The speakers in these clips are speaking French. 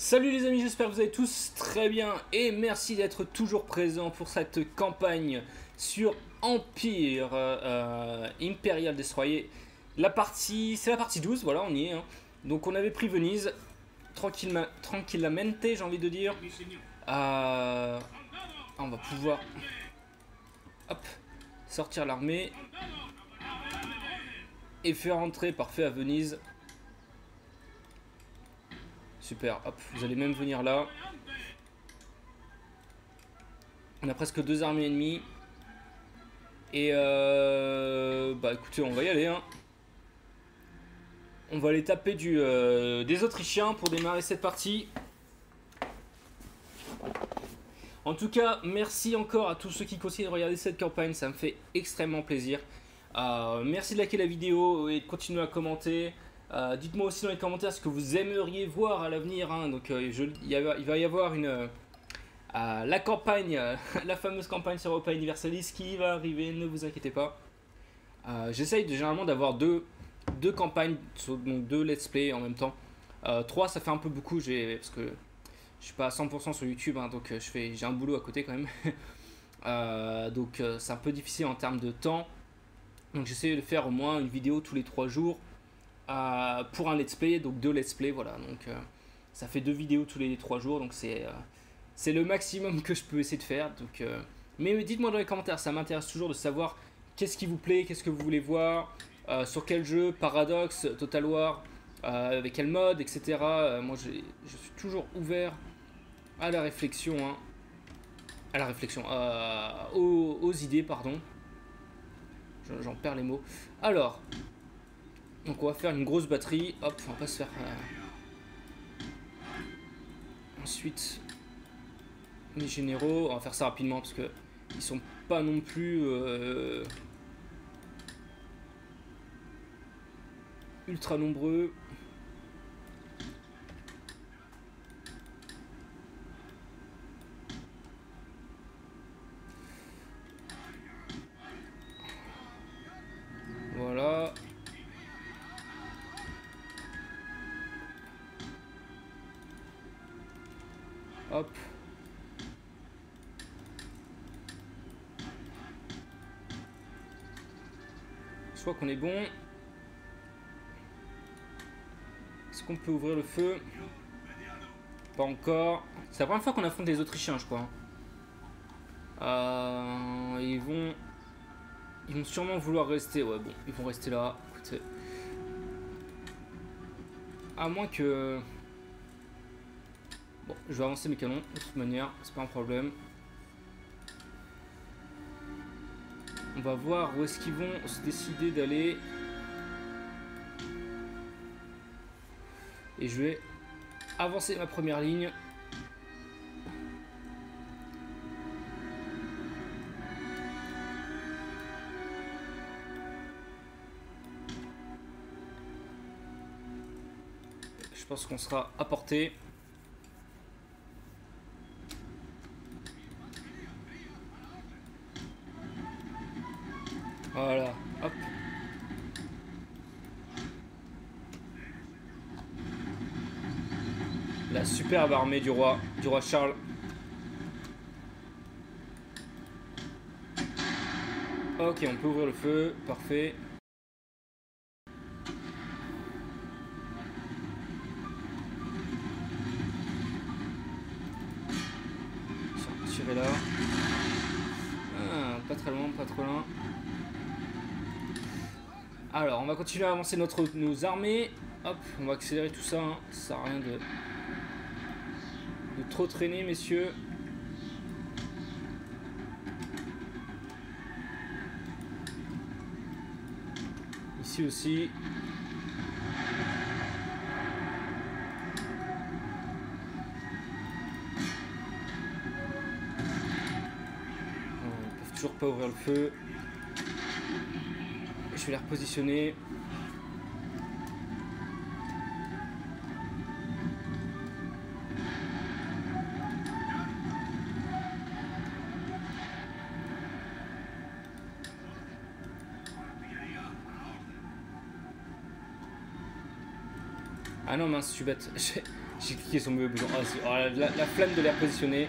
Salut les amis, j'espère que vous allez tous très bien et merci d'être toujours présents pour cette campagne sur Empire euh, Imperial Destroyer. La partie, c'est la partie 12, voilà, on y est. hein. Donc on avait pris Venise, tranquillement, tranquillamente, j'ai envie de dire. Euh, on va pouvoir hop, sortir l'armée et faire entrer parfait à Venise. Super, hop, vous allez même venir là. On a presque deux armées ennemies. Et euh, bah écoutez, on va y aller. Hein. On va aller taper euh, des Autrichiens pour démarrer cette partie. En tout cas, merci encore à tous ceux qui continuent de regarder cette campagne, ça me fait extrêmement plaisir. Euh, merci de liker la vidéo et de continuer à commenter. Euh, Dites-moi aussi dans les commentaires ce que vous aimeriez voir à l'avenir. hein. Donc, euh, il, va y avoir une, euh, la campagne, la fameuse campagne sur Europa Universalis qui va arriver, ne vous inquiétez pas. J'essaye généralement d'avoir deux, deux campagnes, donc deux let's play en même temps. Trois, ça fait un peu beaucoup, parce que je suis pas à 100% sur YouTube, hein, donc j'ai un boulot à côté quand même. Donc c'est un peu difficile en termes de temps. Donc j'essaie de faire au moins une vidéo tous les trois jours pour un let's play, donc deux let's play, voilà. Donc euh, ça fait deux vidéos tous les trois jours, donc c'est euh, le maximum que je peux essayer de faire. Donc, euh, mais dites-moi dans les commentaires, ça m'intéresse toujours de savoir qu'est-ce qui vous plaît, qu'est-ce que vous voulez voir, sur quel jeu, Paradox, Total War, avec quel mode, etc. Moi je suis toujours ouvert à la réflexion, hein. à la réflexion, aux, idées, pardon. J'en perds les mots. Alors, donc on va faire une grosse batterie. Hop, on va pas se faire. euh, Ensuite, les généraux, on va faire ça rapidement parce que ils sont pas non plus euh, ultra nombreux. Hop. Je crois qu'on est bon. Est-ce qu'on peut ouvrir le feu? Pas encore. C'est la première fois qu'on affronte les Autrichiens, je crois. Euh, ils vont... Ils vont sûrement vouloir rester. Ouais, bon, ils vont rester là. Écoutez. À moins que... Bon, je vais avancer mes canons, de toute manière, c'est pas un problème. On va voir où est-ce qu'ils vont se décider d'aller. Et je vais avancer ma première ligne. Je pense qu'on sera à portée. Voilà, hop. La superbe armée du roi, du roi Charles. Ok, on peut ouvrir le feu, parfait. Continuer à avancer notre, nos armées. Hop, on va accélérer tout ça. hein. Ça sert rien de, de trop traîner, messieurs. Ici aussi. Toujours pas ouvrir le feu. Je vais les repositionner. Ah non, mince, je suis bête. J'ai- cliqué sur le mauvais bouton. Ah, oh, la, la- la flemme de les repositionner.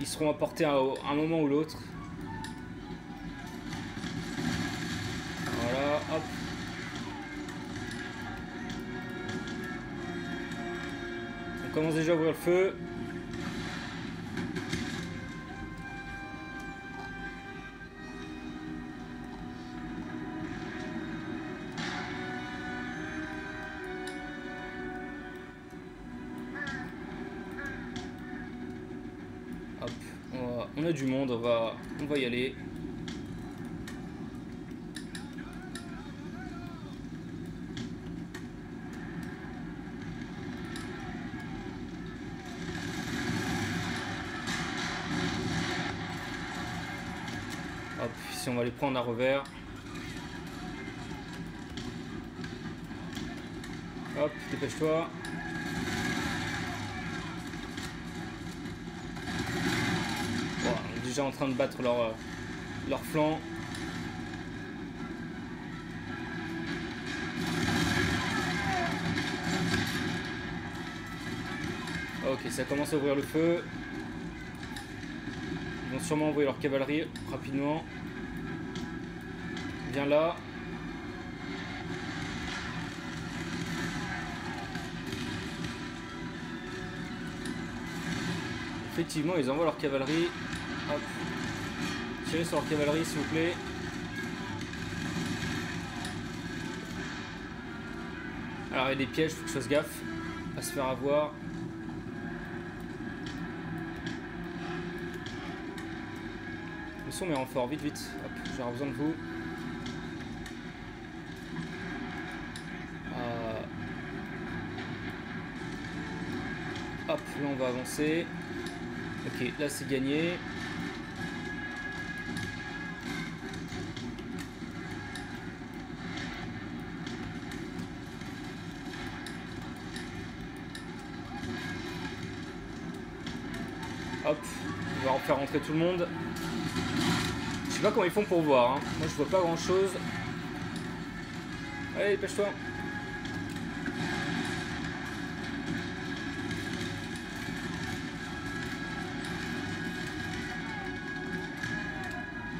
Ils seront apportés à, à un moment ou l'autre. Voilà, hop. On commence déjà à ouvrir le feu. On, on a du monde, on va, on va y aller. Hop, ici on va les prendre à revers. Hop, dépêche-toi. Bon, on est en train de battre leur, euh, leur flanc. Ok, ça commence à ouvrir le feu. Ils vont sûrement envoyer leur cavalerie rapidement. Viens là. Effectivement, ils envoient leur cavalerie. Hop. Tirez sur leur cavalerie, s'il vous plaît. Alors, il y a des pièges, faut que je fasse gaffe. Pas se faire avoir. Où sont mes renforts Vite, vite. Hop, j'ai besoin de vous. Euh, Hop, là on va avancer. Ok, là c'est gagné. Tout le monde. Je sais pas comment ils font pour voir. hein. Moi je vois pas grand chose. Allez, dépêche-toi.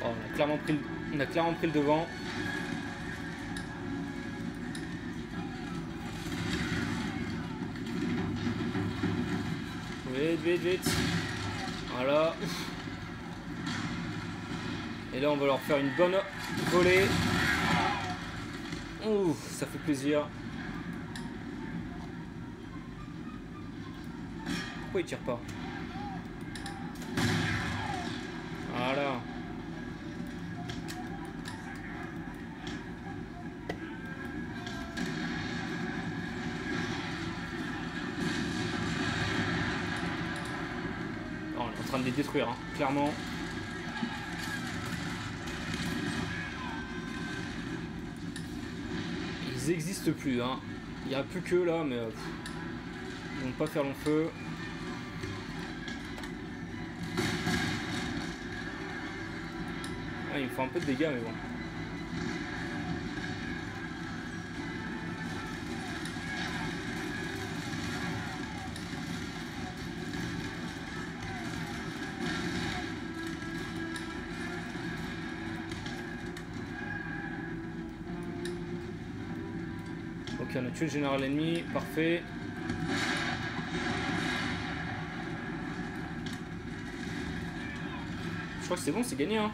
Oh, on a clairement pris le, on a clairement pris le devant. Vite, vite, vite. Voilà. Et là, on va leur faire une bonne volée. Ouh, ça fait plaisir. Pourquoi il tire pas? Voilà. On est en train de les détruire, hein, clairement. Ils existent plus, hein. Il n'y a plus que là, mais euh, ils vont pas faire long feu. Ah, il me faut un peu de dégâts, mais bon. Le général ennemi, parfait. Je crois que c'est bon, c'est gagné. Hein.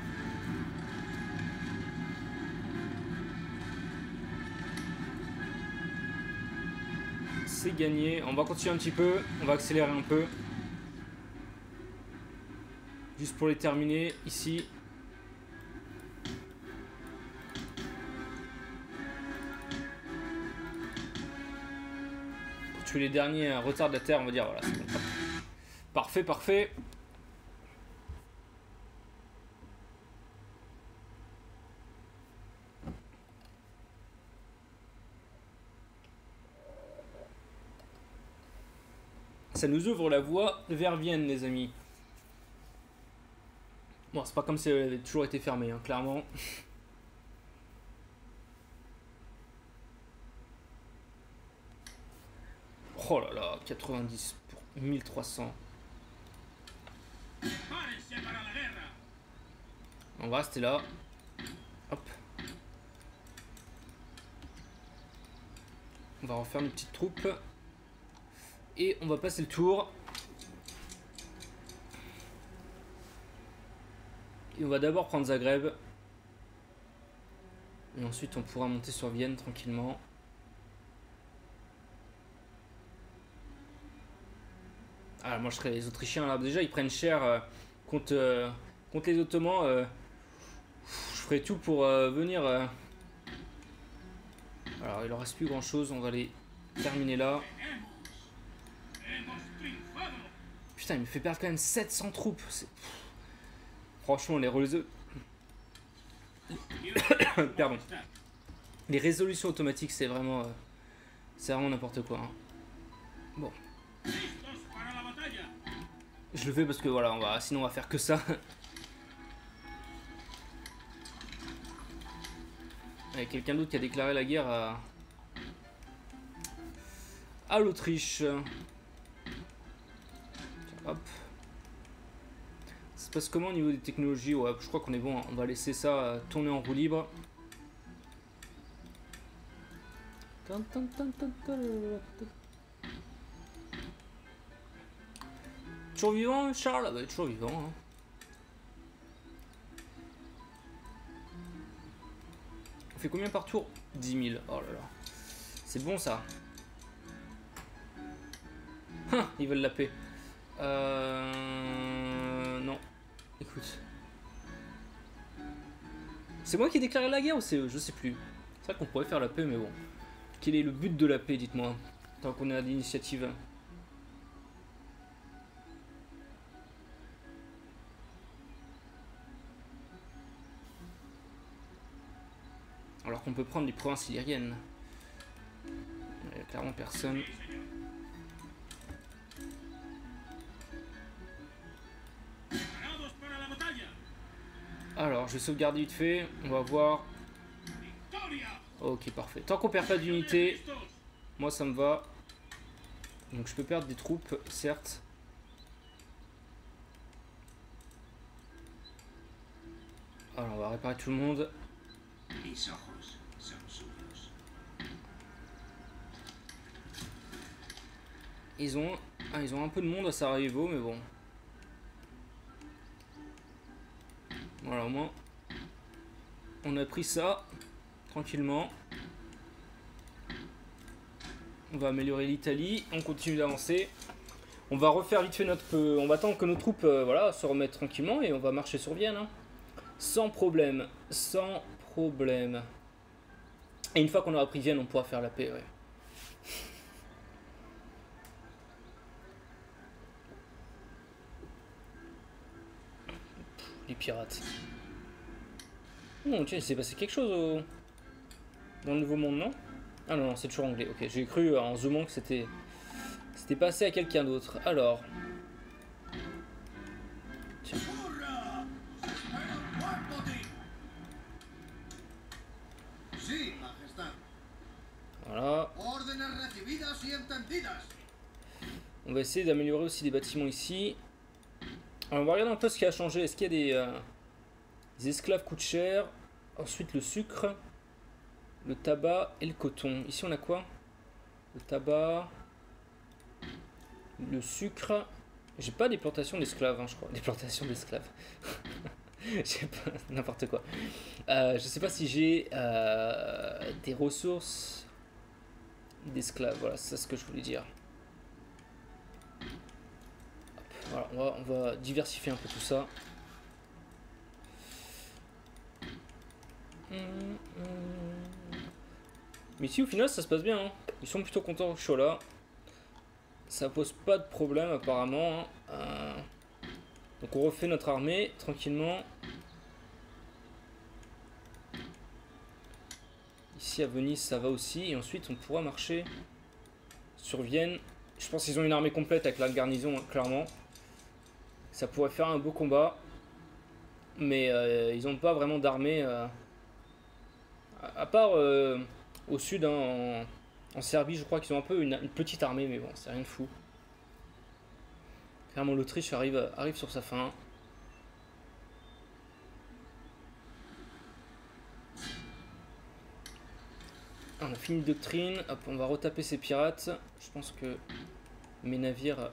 C'est gagné. On va continuer un petit peu. On va accélérer un peu. Juste pour les terminer ici. Les derniers retardataires, on va dire. Voilà. Parfait, parfait. Ça nous ouvre la voie vers Vienne, les amis. Bon, c'est pas comme si elle avait toujours été fermée, hein, clairement. Oh, là là, 90 pour 1300. On va rester là. Hop. On va refaire nos petites troupes. Et on va passer le tour. Et on va d'abord prendre Zagreb. Et ensuite on pourra monter sur Vienne tranquillement. Ah, moi je serais les Autrichiens là. Déjà ils prennent cher euh, contre, euh, contre les Ottomans. euh, je ferai tout pour venir. Alors il leur reste plus grand chose. On va les terminer là. Putain, il me fait perdre quand même 700 troupes. Franchement, les. Les résolutions automatiques, c'est vraiment. c'est vraiment n'importe quoi. hein. Bon. Je le fais parce que voilà, sinon on va faire que ça. Il quelqu'un d'autre qui a déclaré la guerre à. l'Autriche. Hop. Ça se passe comment au niveau des technologies je crois qu'on est bon. hein. On va laisser ça euh, tourner en roue libre. Toujours vivant, Charles Ah bah, toujours vivant. hein. On fait combien par tour? 10 000. Oh là là. C'est bon ça. Hein, ils veulent la paix. Euh... Non. Écoute. C'est moi qui ai déclaré la guerre ou c'est eux? Je sais plus. C'est vrai qu'on pourrait faire la paix, mais bon. Quel est le but de la paix, dites-moi? Tant qu'on est à l'initiative. Qu'on peut prendre les provinces illyriennes. Il y a clairement personne. Alors, je vais sauvegarder vite fait. On va voir. Ok, parfait. Tant qu'on perd pas d'unité, moi ça me va. Donc je peux perdre des troupes, certes. Alors, on va réparer tout le monde. Ils ont, ah, ils ont un peu de monde à Sarajevo, mais bon. Voilà, au moins, on a pris ça tranquillement. On va améliorer l'Italie, on continue d'avancer. On va refaire vite fait notre. euh, on va attendre que nos troupes euh, se remettent tranquillement et on va marcher sur Vienne. hein. Sans problème, sans problème. Et une fois qu'on aura pris Vienne, on pourra faire la paix. Pirates. Non, tiens, il s'est passé quelque chose au... dans le Nouveau Monde, non? Ah non, non, c'est toujours anglais. Ok, j'ai cru euh, en zoomant que c'était... C'était passé à quelqu'un d'autre. Alors... Majestad. Voilà. On va essayer d'améliorer aussi les bâtiments ici. Alors, on va regarder un peu ce qui a changé. Est-ce qu'il y a des, euh, des esclaves coûtent cher? Ensuite, le sucre, le tabac et le coton. Ici, on a quoi? Le tabac, le sucre. J'ai pas des plantations d'esclaves, hein, je crois. Des plantations d'esclaves. J'ai pas n'importe quoi. Euh, je sais pas si j'ai euh, des ressources d'esclaves. Voilà, c'est ce que je voulais dire. Voilà, on va, on va diversifier un peu tout ça. Hum, hum. Mais ici, au final, ça se passe bien. hein. Ils sont plutôt contents que je sois là. Ça pose pas de problème, apparemment. hein. Euh, Donc, on refait notre armée tranquillement. Ici, à Venise, ça va aussi. Et ensuite, on pourra marcher sur Vienne. Je pense qu'ils ont une armée complète avec la garnison, hein, clairement. Ça pourrait faire un beau combat. Mais euh, ils n'ont pas vraiment d'armée. euh, à, part euh, au sud, hein, en- Serbie, je crois qu'ils ont un peu une, une petite armée, mais bon, c'est rien de fou. Clairement, l'Autriche arrive, arrive sur sa fin. On a fini de doctrine. Hop, on va retaper ces pirates. Je pense que mes navires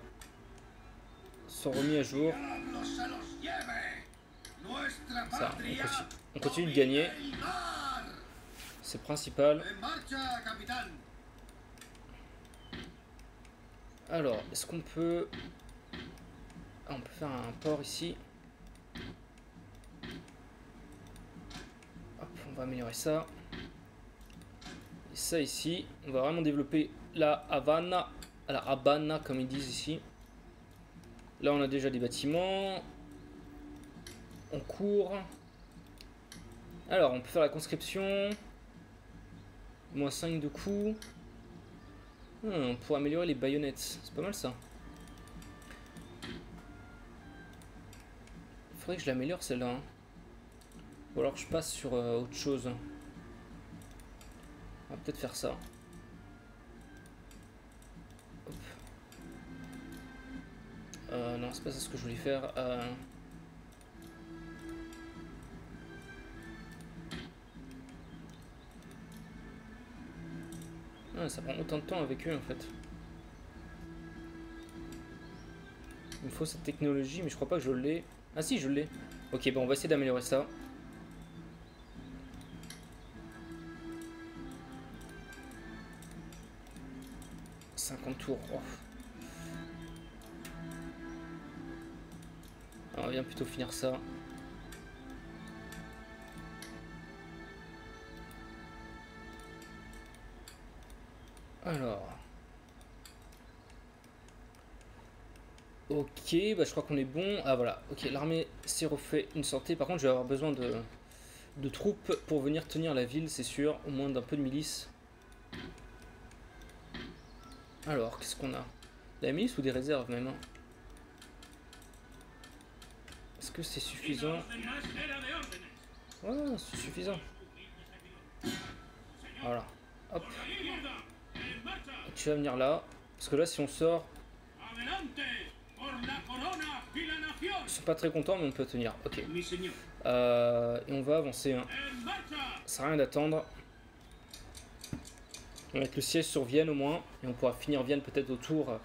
sont remis à jour. Ça, on continue, on continue de gagner. C'est principal. Alors, est-ce qu'on peut... Ah, on peut faire un port ici. Hop, on va améliorer ça. Et ça ici. On va vraiment développer la Havana. La Habana, comme ils disent ici. Là, on a déjà des bâtiments. On court. Alors, on peut faire la conscription. Moins 5 de coups. Hmm, pour améliorer les baïonnettes. C'est pas mal ça. Il faudrait que je l'améliore celle-là. hein. Ou alors je passe sur euh, autre chose. On va peut-être faire ça. Euh, non, c'est pas ça ce que je voulais faire. Euh, Ah, ça prend autant de temps avec eux en fait. Il me faut cette technologie, mais je crois pas que je l'ai. Ah si, je l'ai. Ok, bon, on va essayer d'améliorer ça. « 50 tours. oh. On va bien plutôt finir ça. Alors. Ok, bah je crois qu'on est bon. Ah voilà, ok, l'armée s'est refait une santé. Par contre, je vais avoir besoin de, de troupes pour venir tenir la ville, c'est sûr. Au moins d'un peu de milice. Alors, qu'est-ce qu'on a? De La milice ou des réserves même hein? Est-ce que c'est suffisant Ouais, c'est suffisant. Voilà. Hop. Tu vas venir là. Parce que là, si on sort, ils sont pas très contents, mais on peut tenir. Ok. Euh, et on va avancer. Hein. Ça sert à rien d'attendre. On va mettre le siège sur Vienne au moins. Et on pourra finir Vienne peut-être au tour euh,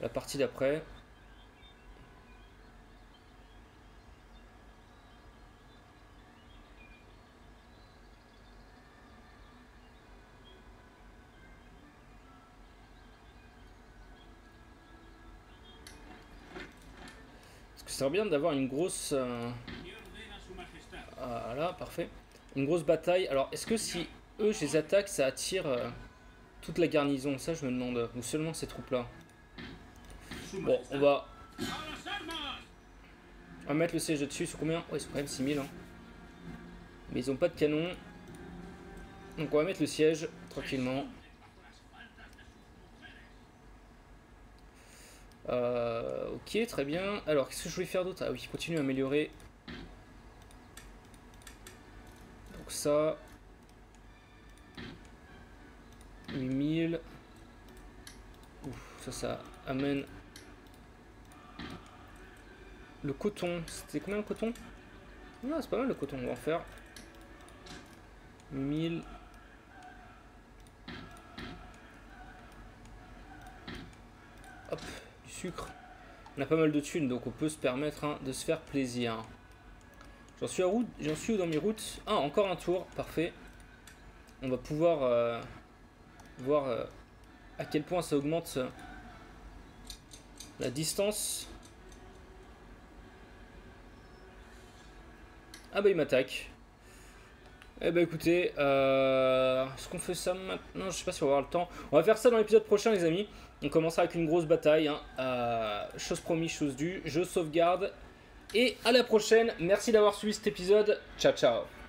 la partie d'après. Serait bien d'avoir une grosse... euh, ah là, parfait. Une grosse bataille. Alors, est-ce que si eux, je les attaque, ça attire euh, toute la garnison? Ça, je me demande. Ou seulement ces troupes-là? Bon, on va, on va mettre le siège dessus. Sur combien? Ouais, ils sont quand même 6000. Hein. Mais ils ont pas de canon. Donc, on va mettre le siège tranquillement. Euh, ok, très bien. Alors, qu'est-ce que je voulais faire d'autre? Ah oui, continue à améliorer Donc ça. 8000. Ouf, ça, ça amène. Le coton. C'était combien le coton? Ah, c'est pas mal le coton, on va en faire. 1000. Hop, du On a pas mal de thunes, donc on peut se permettre hein, de se faire plaisir. J'en suis, à route, j'en suis dans mes routes? Ah, encore un tour, parfait. On va pouvoir euh, voir euh, à quel point ça augmente euh, la distance. Ah bah il m'attaque. Eh bah écoutez, est-ce qu'on fait ça maintenant? Je sais pas si on va avoir le temps. On va faire ça dans l'épisode prochain les amis. On commencera avec une grosse bataille. hein. Euh, chose promise, chose due. Je sauvegarde. Et à la prochaine. Merci d'avoir suivi cet épisode. Ciao ciao.